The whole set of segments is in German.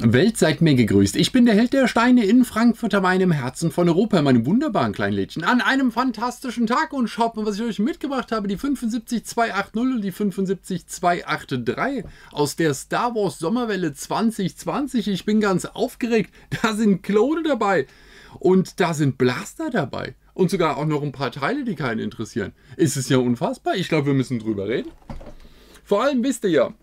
Welt seid mir gegrüßt. Ich bin der Held der Steine in Frankfurt am Main im Herzen von Europa, meinem wunderbaren kleinen Lädchen. An einem fantastischen Tag und schaut mal, was ich euch mitgebracht habe. Die 75280 und die 75283 aus der Star Wars Sommerwelle 2020. Ich bin ganz aufgeregt. Da sind Klone dabei und da sind Blaster dabei. Und sogar auch noch ein paar Teile, die keinen interessieren. Ist es ja unfassbar. Ich glaube, wir müssen drüber reden. Vor allem wisst ihr ja,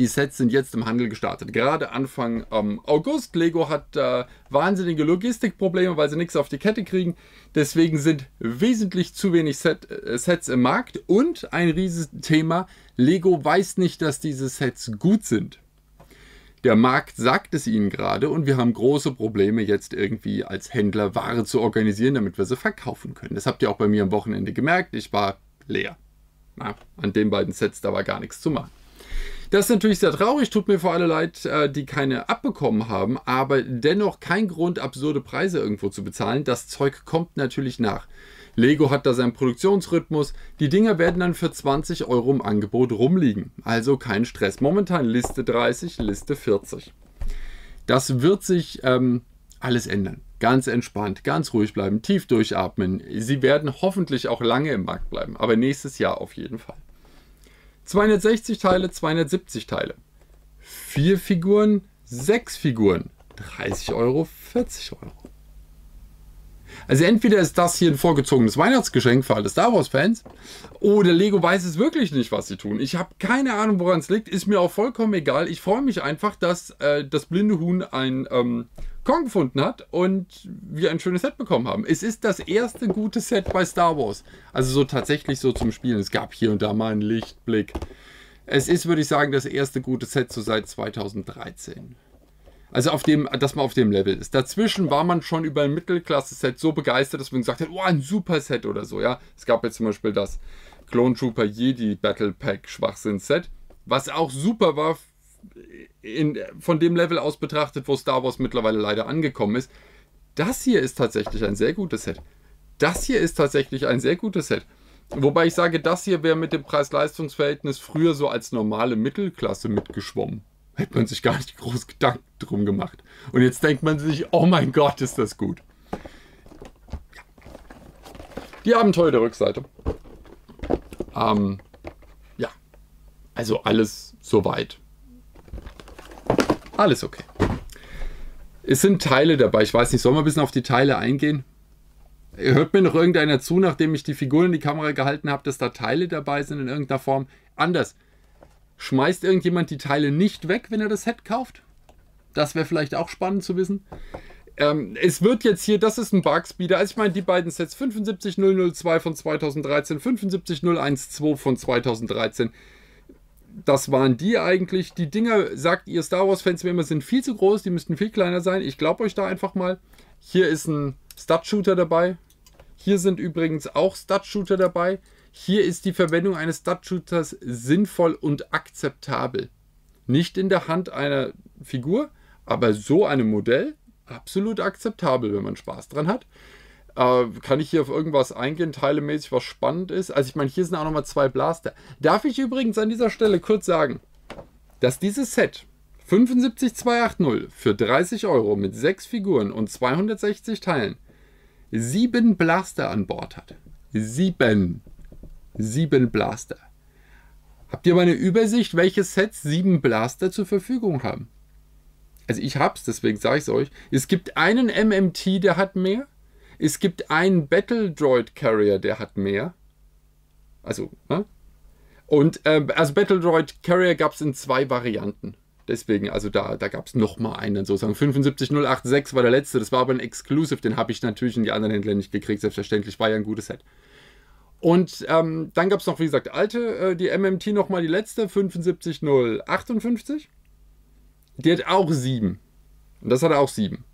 die Sets sind jetzt im Handel gestartet. Gerade Anfang ähm, August. Lego hat äh, wahnsinnige Logistikprobleme, weil sie nichts auf die Kette kriegen. Deswegen sind wesentlich zu wenig Set, äh, Sets im Markt. Und ein Riesenthema, Lego weiß nicht, dass diese Sets gut sind. Der Markt sagt es ihnen gerade und wir haben große Probleme jetzt irgendwie als Händler Ware zu organisieren, damit wir sie verkaufen können. Das habt ihr auch bei mir am Wochenende gemerkt. Ich war leer. Na, an den beiden Sets, da war gar nichts zu machen. Das ist natürlich sehr traurig, tut mir für alle leid, äh, die keine abbekommen haben, aber dennoch kein Grund, absurde Preise irgendwo zu bezahlen. Das Zeug kommt natürlich nach. Lego hat da seinen Produktionsrhythmus. Die Dinger werden dann für 20 Euro im Angebot rumliegen. Also kein Stress. Momentan Liste 30, Liste 40. Das wird sich ähm, alles ändern. Ganz entspannt, ganz ruhig bleiben, tief durchatmen. Sie werden hoffentlich auch lange im Markt bleiben, aber nächstes Jahr auf jeden Fall. 260 Teile, 270 Teile. Vier Figuren, sechs Figuren. 30 Euro, 40 Euro. Also entweder ist das hier ein vorgezogenes Weihnachtsgeschenk für alle Star Wars-Fans oder Lego weiß es wirklich nicht, was sie tun. Ich habe keine Ahnung, woran es liegt. Ist mir auch vollkommen egal. Ich freue mich einfach, dass äh, das blinde Huhn ein ähm, Kong gefunden hat und wir ein schönes Set bekommen haben. Es ist das erste gute Set bei Star Wars. Also so tatsächlich so zum Spielen. Es gab hier und da mal einen Lichtblick. Es ist, würde ich sagen, das erste gute Set so seit 2013. Also auf dem, dass man auf dem Level ist. Dazwischen war man schon über ein Mittelklasse-Set so begeistert, dass man gesagt hat, oh, ein super Set oder so, ja. Es gab jetzt zum Beispiel das Clone Trooper Jedi Battle Pack Schwachsinn-Set, was auch super war in, von dem Level aus betrachtet, wo Star Wars mittlerweile leider angekommen ist. Das hier ist tatsächlich ein sehr gutes Set. Das hier ist tatsächlich ein sehr gutes Set. Wobei ich sage, das hier wäre mit dem Preis-Leistungs-Verhältnis früher so als normale Mittelklasse mitgeschwommen. Hätte man sich gar nicht groß Gedanken drum gemacht. Und jetzt denkt man sich, oh mein Gott, ist das gut. Die Abenteuer der Rückseite. Ähm, ja, also alles soweit alles okay. Es sind Teile dabei. Ich weiß nicht, soll man ein bisschen auf die Teile eingehen? Hört mir noch irgendeiner zu, nachdem ich die Figuren in die Kamera gehalten habe, dass da Teile dabei sind in irgendeiner Form? Anders. Schmeißt irgendjemand die Teile nicht weg, wenn er das Set kauft? Das wäre vielleicht auch spannend zu wissen. Ähm, es wird jetzt hier, das ist ein Bugspeeder. Also ich meine, die beiden Sets 75002 von 2013, 75012 von 2013 das waren die eigentlich. Die Dinger, sagt ihr Star Wars-Fans mir immer, sind viel zu groß, die müssten viel kleiner sein. Ich glaube euch da einfach mal. Hier ist ein Stud-Shooter dabei. Hier sind übrigens auch Stud-Shooter dabei. Hier ist die Verwendung eines Stud-Shooters sinnvoll und akzeptabel. Nicht in der Hand einer Figur, aber so einem Modell absolut akzeptabel, wenn man Spaß dran hat. Äh, kann ich hier auf irgendwas eingehen, teilemäßig, was spannend ist? Also ich meine, hier sind auch nochmal zwei Blaster. Darf ich übrigens an dieser Stelle kurz sagen, dass dieses Set 75280 für 30 Euro mit 6 Figuren und 260 Teilen sieben Blaster an Bord hat. Sieben. Sieben Blaster. Habt ihr mal eine Übersicht, welche Sets sieben Blaster zur Verfügung haben? Also ich hab's, deswegen sage ich es euch. Es gibt einen MMT, der hat mehr. Es gibt einen Battle Droid Carrier, der hat mehr. Also, ne? Und äh, also Battle Droid Carrier gab es in zwei Varianten. Deswegen, also da, da gab es nochmal einen sozusagen. 75086 war der letzte, das war aber ein Exclusive, den habe ich natürlich in die anderen Händler nicht gekriegt, selbstverständlich, war ja ein gutes Set. Und ähm, dann gab es noch, wie gesagt, alte, äh, die MMT nochmal die letzte, 75058. Die hat auch sieben. Und das hat auch sieben.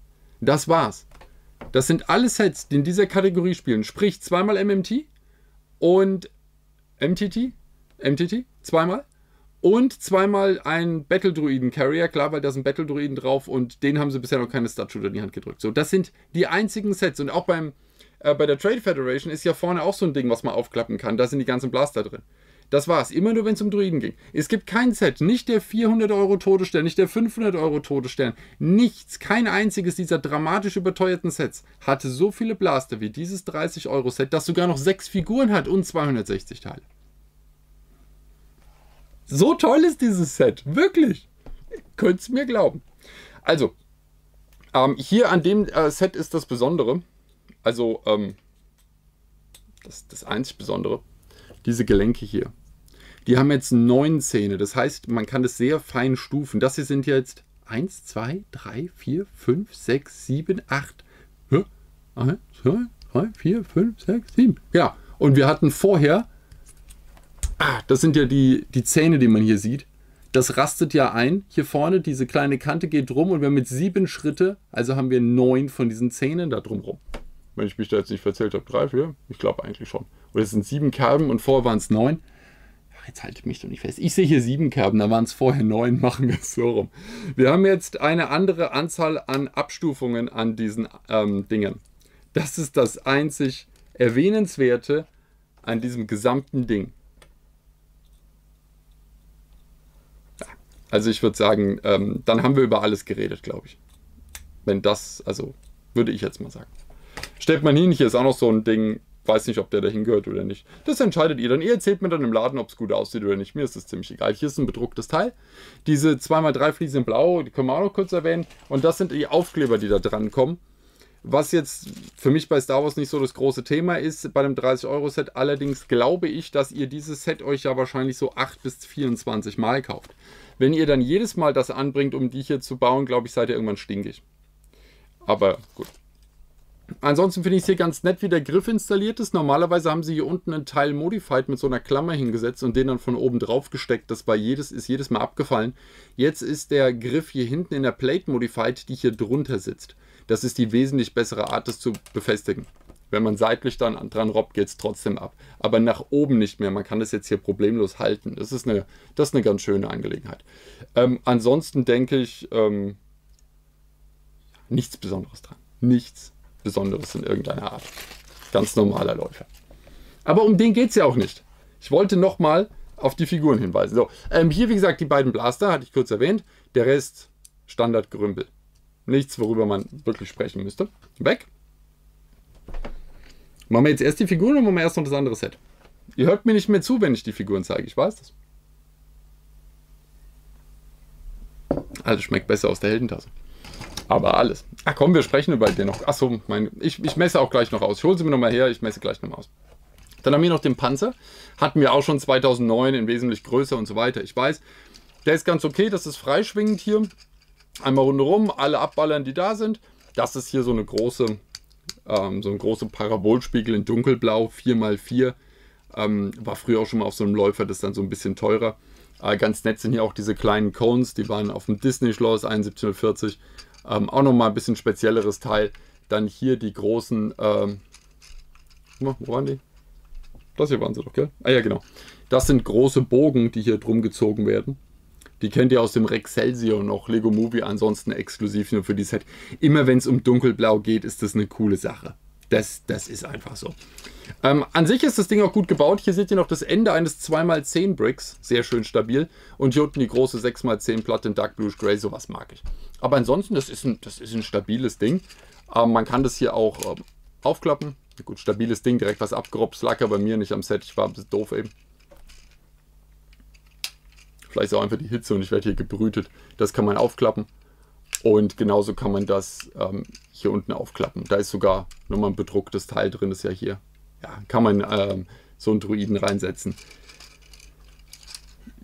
Das war's. Das sind alle Sets, die in dieser Kategorie spielen. Sprich, zweimal MMT und MTT, MTT, zweimal. Und zweimal ein Battle Druiden Carrier, klar, weil da sind Battle Druiden drauf und den haben sie bisher noch keine Stud Shooter in die Hand gedrückt. So, das sind die einzigen Sets. Und auch beim, äh, bei der Trade Federation ist ja vorne auch so ein Ding, was man aufklappen kann. Da sind die ganzen Blaster drin. Das war's. Immer nur, wenn es um Druiden ging. Es gibt kein Set. Nicht der 400 Euro Todesstern, nicht der 500 Euro Todesstern. Nichts. Kein einziges dieser dramatisch überteuerten Sets hatte so viele Blaster wie dieses 30 Euro Set, das sogar noch sechs Figuren hat und 260 Teile. So toll ist dieses Set. Wirklich. Könnt es mir glauben. Also, ähm, hier an dem äh, Set ist das Besondere. Also, ähm, das, das einzig Besondere diese Gelenke hier. Die haben jetzt neun Zähne. Das heißt, man kann es sehr fein stufen. Das hier sind jetzt 1, 2, 3, 4, 5, 6, 7, 8. 1, 2, 3, 4, 5, 6, 7. Ja, und wir hatten vorher, ah, das sind ja die, die Zähne, die man hier sieht. Das rastet ja ein. Hier vorne, diese kleine Kante geht rum und wir haben mit sieben Schritte, also haben wir neun von diesen Zähnen da drum rum. Wenn ich mich da jetzt nicht verzählt habe, drei, vier? Ich glaube eigentlich schon. Oder es sind sieben Kerben und vorher waren es neun. Jetzt halte ich mich doch nicht fest. Ich sehe hier sieben Kerben, da waren es vorher neun, machen wir es so rum. Wir haben jetzt eine andere Anzahl an Abstufungen an diesen ähm, Dingen. Das ist das einzig Erwähnenswerte an diesem gesamten Ding. Also ich würde sagen, ähm, dann haben wir über alles geredet, glaube ich. Wenn das, also würde ich jetzt mal sagen. Stellt man hin, hier ist auch noch so ein Ding, weiß nicht, ob der dahin gehört oder nicht. Das entscheidet ihr dann. Ihr erzählt mir dann im Laden, ob es gut aussieht oder nicht. Mir ist das ziemlich egal. Hier ist ein bedrucktes Teil. Diese 2x3 Fliesen in Blau, die können wir auch noch kurz erwähnen. Und das sind die Aufkleber, die da dran kommen. Was jetzt für mich bei Star Wars nicht so das große Thema ist, bei einem 30-Euro-Set. Allerdings glaube ich, dass ihr dieses Set euch ja wahrscheinlich so 8 bis 24 Mal kauft. Wenn ihr dann jedes Mal das anbringt, um die hier zu bauen, glaube ich, seid ihr irgendwann stinkig. Aber gut. Ansonsten finde ich es hier ganz nett, wie der Griff installiert ist. Normalerweise haben sie hier unten einen Teil Modified mit so einer Klammer hingesetzt und den dann von oben drauf gesteckt. Das war jedes, ist jedes Mal abgefallen. Jetzt ist der Griff hier hinten in der Plate Modified, die hier drunter sitzt. Das ist die wesentlich bessere Art, das zu befestigen. Wenn man seitlich dann dran robbt, geht es trotzdem ab. Aber nach oben nicht mehr. Man kann das jetzt hier problemlos halten. Das ist eine, das ist eine ganz schöne Angelegenheit. Ähm, ansonsten denke ich, ähm, nichts Besonderes dran. Nichts Besonderes in irgendeiner Art. Ganz normaler Läufer. Aber um den geht es ja auch nicht. Ich wollte nochmal auf die Figuren hinweisen. So, ähm, hier wie gesagt die beiden Blaster, hatte ich kurz erwähnt. Der Rest Standardgerümpel. Nichts, worüber man wirklich sprechen müsste. Weg. Machen wir jetzt erst die Figuren oder machen wir erst noch das andere Set? Ihr hört mir nicht mehr zu, wenn ich die Figuren zeige. Ich weiß das. Also schmeckt besser aus der Heldentasse. Aber alles. Ach komm, wir sprechen über den noch. Achso, mein, ich, ich messe auch gleich noch aus. Ich hole sie mir nochmal her, ich messe gleich nochmal aus. Dann haben wir noch den Panzer. Hatten wir auch schon 2009 in wesentlich größer und so weiter. Ich weiß, der ist ganz okay. Das ist freischwingend hier. Einmal rundherum, alle abballern, die da sind. Das ist hier so eine große, ähm, so ein großer Parabolspiegel in dunkelblau, 4x4. Ähm, war früher auch schon mal auf so einem Läufer, das ist dann so ein bisschen teurer. Äh, ganz nett sind hier auch diese kleinen Cones, die waren auf dem Disney-Schloss 7140. Ähm, auch nochmal ein bisschen spezielleres Teil. Dann hier die großen, ähm, wo waren die? Das hier waren sie doch, gell? Ah ja, genau. Das sind große Bogen, die hier drum gezogen werden. Die kennt ihr aus dem Rexcelsior noch, Lego Movie, ansonsten exklusiv nur für die Set. Immer wenn es um dunkelblau geht, ist das eine coole Sache. Das, das ist einfach so. Ähm, an sich ist das Ding auch gut gebaut. Hier seht ihr noch das Ende eines 2x10 Bricks. Sehr schön stabil. Und hier unten die große 6x10 Platte in Dark Bluish Gray. Sowas mag ich. Aber ansonsten, das ist ein, das ist ein stabiles Ding. Ähm, man kann das hier auch ähm, aufklappen. Gut, stabiles Ding, direkt was abgerobbt. lag ja bei mir nicht am Set. Ich war ein bisschen doof eben. Vielleicht ist auch einfach die Hitze und ich werde hier gebrütet. Das kann man aufklappen. Und genauso kann man das ähm, hier unten aufklappen. Da ist sogar nochmal ein bedrucktes Teil drin, ist ja hier. Ja, kann man ähm, so einen Druiden reinsetzen.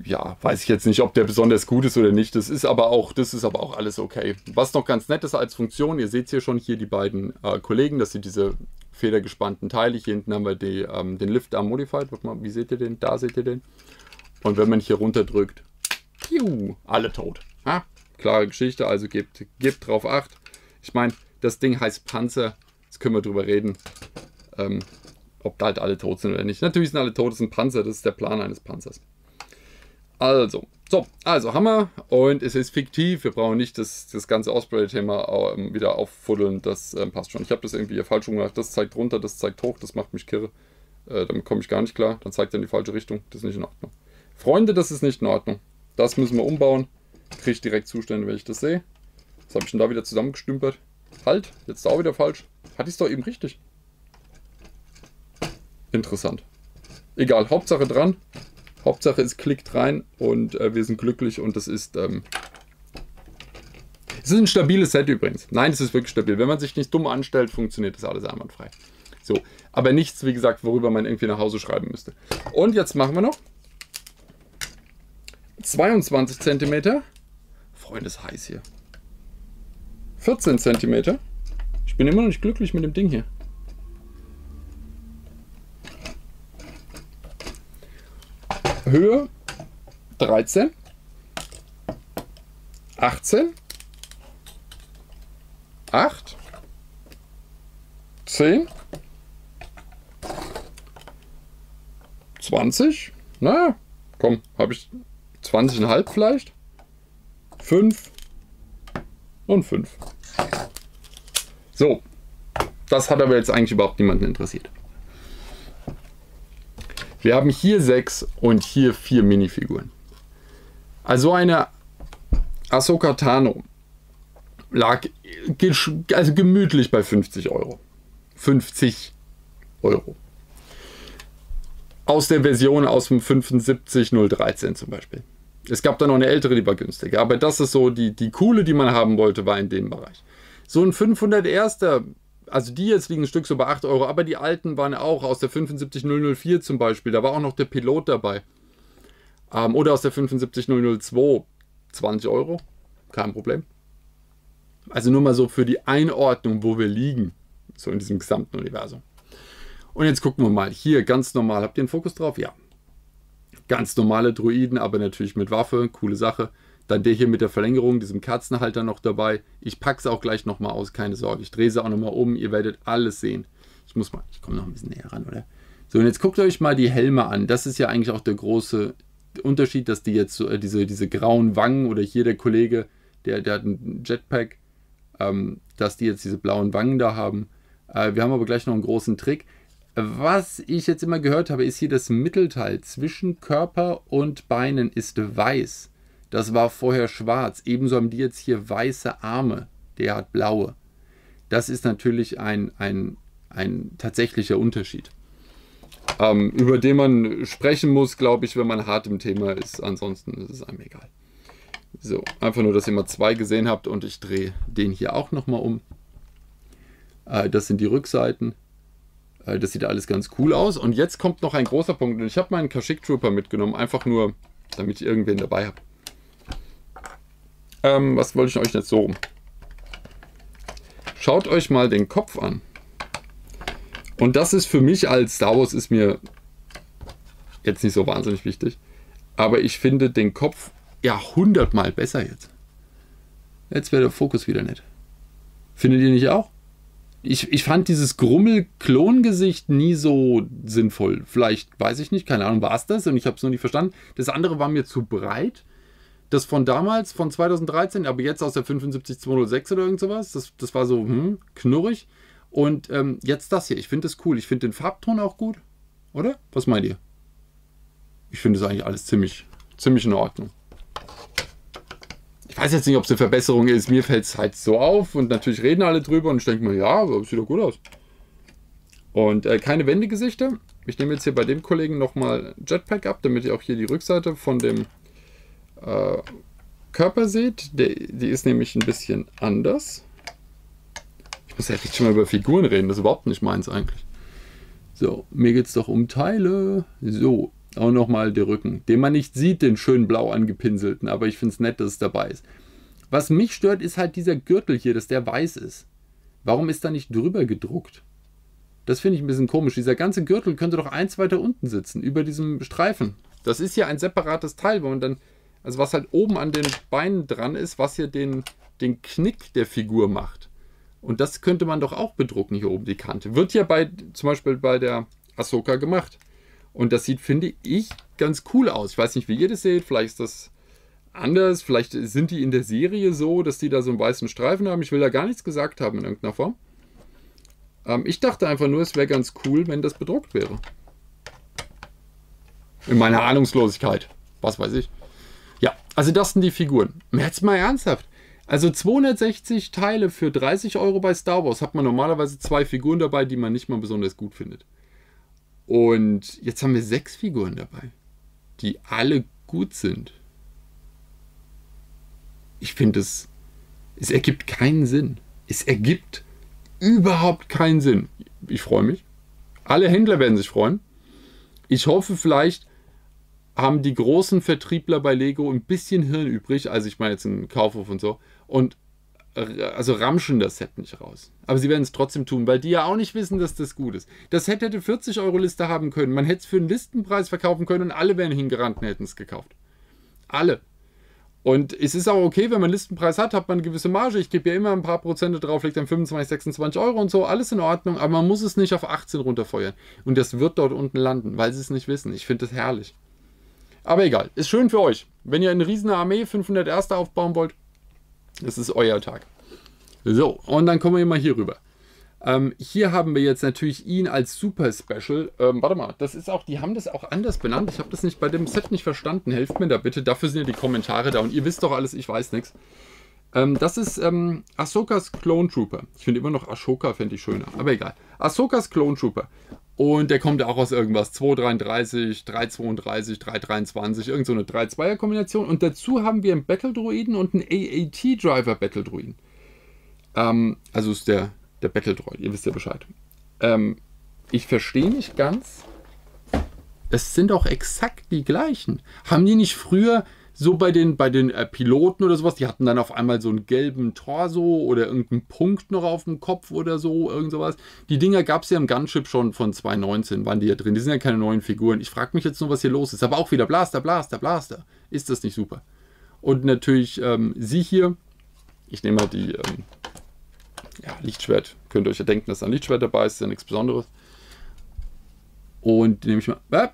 Ja, weiß ich jetzt nicht, ob der besonders gut ist oder nicht. Das ist aber auch, das ist aber auch alles okay. Was noch ganz nett ist als Funktion, ihr seht hier schon hier die beiden äh, Kollegen, das sind diese federgespannten Teile. Hier hinten haben wir die, ähm, den Liftarm Modified. Mal, wie seht ihr den? Da seht ihr den. Und wenn man hier runterdrückt, piu, alle tot. Ha? Klare Geschichte, also gebt, gebt drauf acht. Ich meine, das Ding heißt Panzer. Jetzt können wir drüber reden, ähm, ob da halt alle tot sind oder nicht. Natürlich sind alle tot, das ist ein Panzer, das ist der Plan eines Panzers. Also, so, also Hammer und es ist fiktiv. Wir brauchen nicht das, das ganze Osprey-Thema ähm, wieder auffuddeln. Das ähm, passt schon. Ich habe das irgendwie hier falsch gemacht. Das zeigt runter, das zeigt hoch, das macht mich kirre. Äh, damit komme ich gar nicht klar. Dann zeigt er in die falsche Richtung. Das ist nicht in Ordnung. Freunde, das ist nicht in Ordnung. Das müssen wir umbauen. Kriege ich direkt Zustände, wenn ich das sehe. Was habe ich denn da wieder zusammengestümpert? Halt, jetzt auch wieder falsch. Hatte ich es doch eben richtig. Interessant. Egal, Hauptsache dran. Hauptsache es klickt rein und äh, wir sind glücklich und das ist. Ähm es ist ein stabiles Set übrigens. Nein, es ist wirklich stabil. Wenn man sich nicht dumm anstellt, funktioniert das alles einwandfrei. So, aber nichts, wie gesagt, worüber man irgendwie nach Hause schreiben müsste. Und jetzt machen wir noch 22 cm. Freunde, ist heiß hier. 14 cm. Ich bin immer noch nicht glücklich mit dem Ding hier. Höhe? 13, 18, 8, 10, 20, na, komm, habe ich 20,5 vielleicht, 5 und 5. So, das hat aber jetzt eigentlich überhaupt niemanden interessiert. Wir haben hier sechs und hier vier Minifiguren. Also eine Ahsoka Tano lag also gemütlich bei 50 Euro. 50 Euro. Aus der Version aus dem 75013 zum Beispiel. Es gab da noch eine ältere, die war günstiger. Aber das ist so, die, die coole, die man haben wollte, war in dem Bereich. So ein 501 also die jetzt liegen ein Stück so bei 8 Euro, aber die alten waren auch aus der 75004 zum Beispiel, da war auch noch der Pilot dabei. Ähm, oder aus der 75002 20 Euro, kein Problem. Also nur mal so für die Einordnung, wo wir liegen, so in diesem gesamten Universum. Und jetzt gucken wir mal, hier ganz normal, habt ihr einen Fokus drauf? Ja. Ganz normale Druiden, aber natürlich mit Waffe, coole Sache. Dann der hier mit der Verlängerung, diesem Kerzenhalter noch dabei. Ich packe es auch gleich nochmal aus, keine Sorge. Ich drehe sie auch nochmal um, ihr werdet alles sehen. Ich muss mal, ich komme noch ein bisschen näher ran, oder? So, und jetzt guckt euch mal die Helme an. Das ist ja eigentlich auch der große Unterschied, dass die jetzt äh, diese, diese grauen Wangen oder hier der Kollege, der, der hat einen Jetpack, ähm, dass die jetzt diese blauen Wangen da haben. Äh, wir haben aber gleich noch einen großen Trick. Was ich jetzt immer gehört habe, ist hier das Mittelteil zwischen Körper und Beinen ist weiß. Das war vorher schwarz. Ebenso haben die jetzt hier weiße Arme. Der hat blaue. Das ist natürlich ein, ein, ein tatsächlicher Unterschied, ähm, über den man sprechen muss, glaube ich, wenn man hart im Thema ist. Ansonsten ist es einem egal. So, einfach nur, dass ihr mal zwei gesehen habt und ich drehe den hier auch nochmal um. Äh, das sind die Rückseiten. Äh, das sieht alles ganz cool aus. Und jetzt kommt noch ein großer Punkt. ich habe meinen Kashyyyk Trooper mitgenommen, einfach nur, damit ich irgendwen dabei habe. Ähm, was wollte ich euch jetzt so rum? Schaut euch mal den Kopf an. Und das ist für mich als Star Wars ist mir jetzt nicht so wahnsinnig wichtig. Aber ich finde den Kopf ja hundertmal besser jetzt. Jetzt wäre der Fokus wieder nett. Findet ihr nicht auch? Ich, ich fand dieses Grummel-Klongesicht nie so sinnvoll. Vielleicht, weiß ich nicht, keine Ahnung, war es das und ich habe es noch nicht verstanden. Das andere war mir zu breit das von damals, von 2013, aber jetzt aus der 75206 oder irgend sowas. Das, das war so hm, knurrig. Und ähm, jetzt das hier. Ich finde das cool. Ich finde den Farbton auch gut. Oder? Was meint ihr? Ich finde es eigentlich alles ziemlich, ziemlich in Ordnung. Weiß jetzt nicht, ob es eine Verbesserung ist. Mir fällt es halt so auf und natürlich reden alle drüber und ich denke mir, ja, sieht doch gut aus. Und äh, keine Wendegesichter. Ich nehme jetzt hier bei dem Kollegen nochmal Jetpack ab, damit ihr auch hier die Rückseite von dem äh, Körper seht, der, die ist nämlich ein bisschen anders. Ich muss ja jetzt schon mal über Figuren reden, das ist überhaupt nicht meins eigentlich. So, mir geht es doch um Teile. So, auch nochmal der Rücken, den man nicht sieht, den schön blau angepinselten, aber ich finde es nett, dass es dabei ist. Was mich stört, ist halt dieser Gürtel hier, dass der weiß ist. Warum ist da nicht drüber gedruckt? Das finde ich ein bisschen komisch. Dieser ganze Gürtel könnte doch eins weiter unten sitzen, über diesem Streifen. Das ist ja ein separates Teil, wo man dann also was halt oben an den Beinen dran ist, was hier den, den Knick der Figur macht. Und das könnte man doch auch bedrucken, hier oben die Kante. Wird ja bei, zum Beispiel bei der Ahsoka gemacht. Und das sieht, finde ich, ganz cool aus. Ich weiß nicht, wie ihr das seht. Vielleicht ist das anders. Vielleicht sind die in der Serie so, dass die da so einen weißen Streifen haben. Ich will da gar nichts gesagt haben in irgendeiner Form. Ähm, ich dachte einfach nur, es wäre ganz cool, wenn das bedruckt wäre. In meiner Ahnungslosigkeit. Was weiß ich. Ja, also das sind die Figuren. Jetzt mal ernsthaft. Also 260 Teile für 30 Euro bei Star Wars hat man normalerweise zwei Figuren dabei, die man nicht mal besonders gut findet. Und jetzt haben wir sechs Figuren dabei, die alle gut sind. Ich finde es, es ergibt keinen Sinn. Es ergibt überhaupt keinen Sinn. Ich freue mich. Alle Händler werden sich freuen. Ich hoffe, vielleicht haben die großen Vertriebler bei Lego ein bisschen Hirn übrig, also ich meine jetzt einen Kaufhof und so, und also ramschen das Set nicht raus. Aber sie werden es trotzdem tun, weil die ja auch nicht wissen, dass das gut ist. Das Set hätte 40 Euro Liste haben können. Man hätte es für einen Listenpreis verkaufen können und alle wären hingerannt und hätten es gekauft. Alle. Und es ist auch okay, wenn man einen Listenpreis hat, hat man eine gewisse Marge. Ich gebe ja immer ein paar Prozente drauf, legt dann 25, 26 Euro und so, alles in Ordnung, aber man muss es nicht auf 18 runterfeuern. Und das wird dort unten landen, weil sie es nicht wissen. Ich finde das herrlich. Aber egal, ist schön für euch. Wenn ihr eine riesige Armee 500 Erste aufbauen wollt, das ist euer Tag. So, und dann kommen wir mal hier rüber. Ähm, hier haben wir jetzt natürlich ihn als Super Special. Ähm, warte mal, das ist auch, die haben das auch anders benannt. Ich habe das nicht bei dem Set nicht verstanden. Helft mir da bitte. Dafür sind ja die Kommentare da und ihr wisst doch alles, ich weiß nichts. Ähm, das ist ähm, Ahsokas Clone Trooper. Ich finde immer noch Ashoka, fände ich schöner. Aber egal. Ahsokas Clone Trooper. Und der kommt ja auch aus irgendwas 233, 332, 323, irgend so eine 3-2er-Kombination. Und dazu haben wir einen Battle-Droiden und einen AAT-Driver-Battle-Droiden. Ähm, also ist der, der Battle-Droid, ihr wisst ja Bescheid. Ähm, ich verstehe nicht ganz. Es sind auch exakt die gleichen. Haben die nicht früher so bei den, bei den äh, Piloten oder sowas, die hatten dann auf einmal so einen gelben Torso oder irgendeinen Punkt noch auf dem Kopf oder so, irgend sowas. Die Dinger gab es ja im Gunship schon von 2019, waren die ja drin. Die sind ja keine neuen Figuren. Ich frage mich jetzt nur, was hier los ist. Aber auch wieder Blaster, Blaster, Blaster. Ist das nicht super? Und natürlich ähm, sie hier. Ich nehme mal die ähm, ja, Lichtschwert. Könnt ihr euch ja denken, dass ein Lichtschwert dabei ist. Ist ja nichts Besonderes. Und die nehme ich mal. Äh,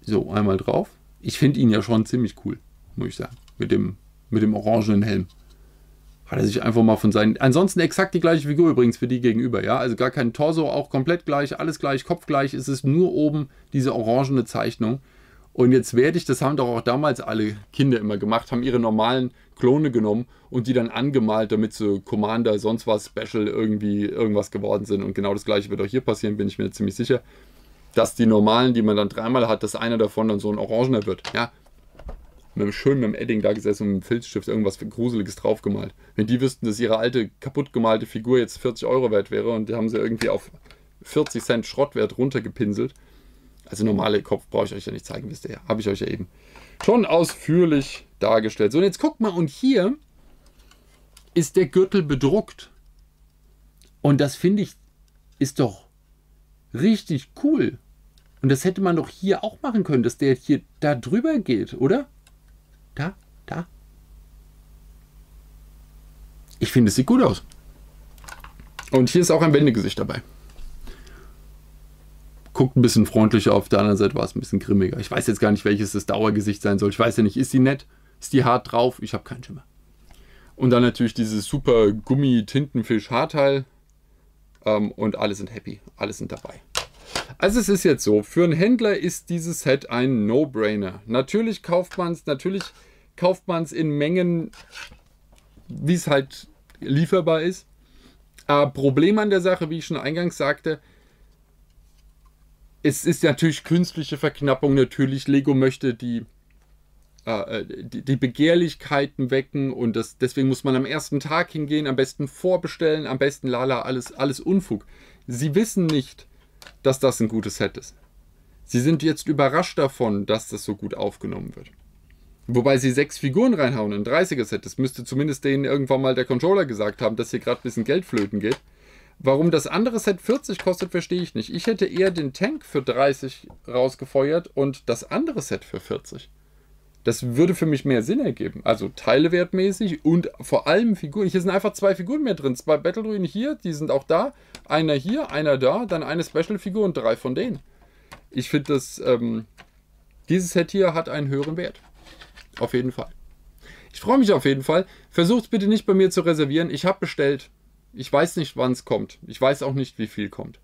so, einmal drauf. Ich finde ihn ja schon ziemlich cool, muss ich sagen. Mit dem, mit dem orangenen Helm. Hat er sich einfach mal von seinen. Ansonsten exakt die gleiche Figur übrigens für die gegenüber, ja. Also gar kein Torso, auch komplett gleich, alles gleich, Kopf gleich. Es ist nur oben diese orangene Zeichnung. Und jetzt werde ich, das haben doch auch damals alle Kinder immer gemacht, haben ihre normalen Klone genommen und die dann angemalt, damit so Commander, sonst was Special irgendwie irgendwas geworden sind. Und genau das gleiche wird auch hier passieren, bin ich mir ziemlich sicher dass die normalen, die man dann dreimal hat, dass einer davon dann so ein Orangener wird. Ja. Mit einem schönen mit dem Edding da gesessen und mit dem Filzstift irgendwas Gruseliges draufgemalt. Wenn die wüssten, dass ihre alte kaputt gemalte Figur jetzt 40 Euro wert wäre und die haben sie irgendwie auf 40 Cent Schrottwert runtergepinselt. Also normale Kopf brauche ich euch ja nicht zeigen, wisst ihr ja. Habe ich euch ja eben schon ausführlich dargestellt. So, und jetzt guckt mal, und hier ist der Gürtel bedruckt. Und das finde ich, ist doch richtig cool. Und das hätte man doch hier auch machen können, dass der hier da drüber geht, oder? Da, da. Ich finde, es sieht gut aus. Und hier ist auch ein Wendegesicht dabei. Guckt ein bisschen freundlicher, auf der anderen Seite war es ein bisschen grimmiger. Ich weiß jetzt gar nicht, welches das Dauergesicht sein soll. Ich weiß ja nicht, ist die nett? Ist die hart drauf? Ich habe keinen Schimmer. Und dann natürlich dieses super Gummi-Tintenfisch-Haarteil. Ähm, und alle sind happy. Alle sind dabei. Also es ist jetzt so, für einen Händler ist dieses Set ein No-Brainer. Natürlich kauft man es, natürlich kauft man es in Mengen, wie es halt lieferbar ist. Aber Problem an der Sache, wie ich schon eingangs sagte, es ist natürlich künstliche Verknappung. Natürlich, Lego möchte die, äh, die, die, Begehrlichkeiten wecken und das, deswegen muss man am ersten Tag hingehen, am besten vorbestellen, am besten lala, alles, alles Unfug. Sie wissen nicht, dass das ein gutes Set ist. Sie sind jetzt überrascht davon, dass das so gut aufgenommen wird. Wobei sie sechs Figuren reinhauen in ein 30er-Set. Das müsste zumindest denen irgendwann mal der Controller gesagt haben, dass hier gerade ein bisschen Geld flöten geht. Warum das andere Set 40 kostet, verstehe ich nicht. Ich hätte eher den Tank für 30 rausgefeuert und das andere Set für 40. Das würde für mich mehr Sinn ergeben. Also teilewertmäßig und vor allem Figuren. Hier sind einfach zwei Figuren mehr drin. Zwei Battle Druiden hier, die sind auch da. Einer hier, einer da, dann eine Special-Figur und drei von denen. Ich finde, dass ähm, dieses Set hier hat einen höheren Wert. Auf jeden Fall. Ich freue mich auf jeden Fall. Versucht bitte nicht bei mir zu reservieren. Ich habe bestellt. Ich weiß nicht, wann es kommt. Ich weiß auch nicht, wie viel kommt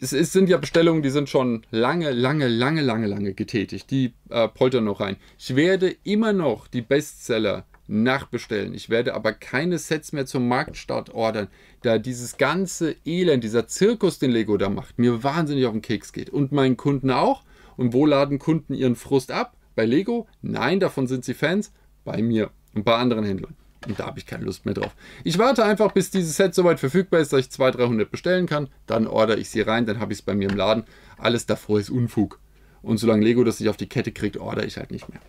es, es, sind ja Bestellungen, die sind schon lange, lange, lange, lange, lange getätigt. Die äh, poltern noch rein. Ich werde immer noch die Bestseller nachbestellen. Ich werde aber keine Sets mehr zum Marktstart ordern, da dieses ganze Elend, dieser Zirkus, den Lego da macht, mir wahnsinnig auf den Keks geht. Und meinen Kunden auch. Und wo laden Kunden ihren Frust ab? Bei Lego? Nein, davon sind sie Fans. Bei mir und bei anderen Händlern. Und da habe ich keine Lust mehr drauf. Ich warte einfach, bis dieses Set soweit verfügbar ist, dass ich 200, 300 bestellen kann. Dann order ich sie rein, dann habe ich es bei mir im Laden. Alles davor ist Unfug. Und solange Lego das nicht auf die Kette kriegt, order ich halt nicht mehr.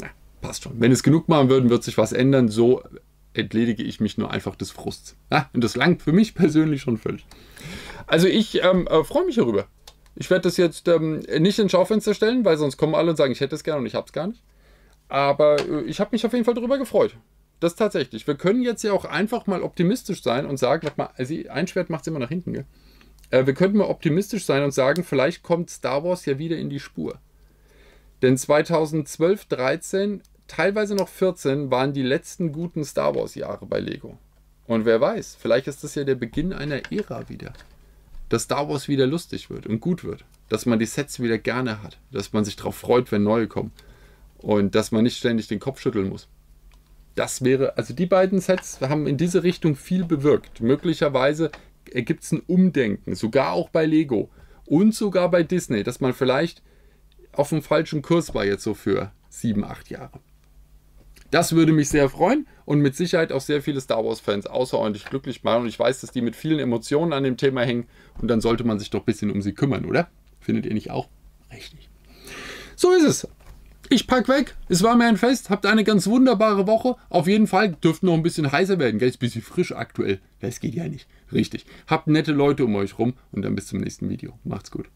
Na, passt schon. Wenn es genug machen würden, wird sich was ändern. So entledige ich mich nur einfach des Frusts. Ja, und das langt für mich persönlich schon völlig. Also ich ähm, äh, freue mich darüber. Ich werde das jetzt ähm, nicht ins Schaufenster stellen, weil sonst kommen alle und sagen, ich hätte es gerne und ich habe es gar nicht. Aber äh, ich habe mich auf jeden Fall darüber gefreut. Das tatsächlich. Wir können jetzt ja auch einfach mal optimistisch sein und sagen, warte mal, also ein Schwert macht es immer nach hinten, gell? Äh, wir könnten mal optimistisch sein und sagen, vielleicht kommt Star Wars ja wieder in die Spur. Denn 2012, 13, teilweise noch 14 waren die letzten guten Star Wars Jahre bei Lego. Und wer weiß, vielleicht ist das ja der Beginn einer Ära wieder. Dass Star Wars wieder lustig wird und gut wird. Dass man die Sets wieder gerne hat. Dass man sich darauf freut, wenn neue kommen. Und dass man nicht ständig den Kopf schütteln muss das wäre, also die beiden Sets haben in diese Richtung viel bewirkt. Möglicherweise ergibt es ein Umdenken, sogar auch bei Lego und sogar bei Disney, dass man vielleicht auf dem falschen Kurs war jetzt so für sieben, acht Jahre. Das würde mich sehr freuen und mit Sicherheit auch sehr viele Star Wars-Fans außerordentlich glücklich machen. Und ich weiß, dass die mit vielen Emotionen an dem Thema hängen und dann sollte man sich doch ein bisschen um sie kümmern, oder? Findet ihr nicht auch? Richtig. So ist es. Ich pack weg. Es war mir ein Fest. Habt eine ganz wunderbare Woche. Auf jeden Fall dürft noch ein bisschen heißer werden. Gell? Ist ein bisschen frisch aktuell. Das geht ja nicht. Richtig. Habt nette Leute um euch rum und dann bis zum nächsten Video. Macht's gut.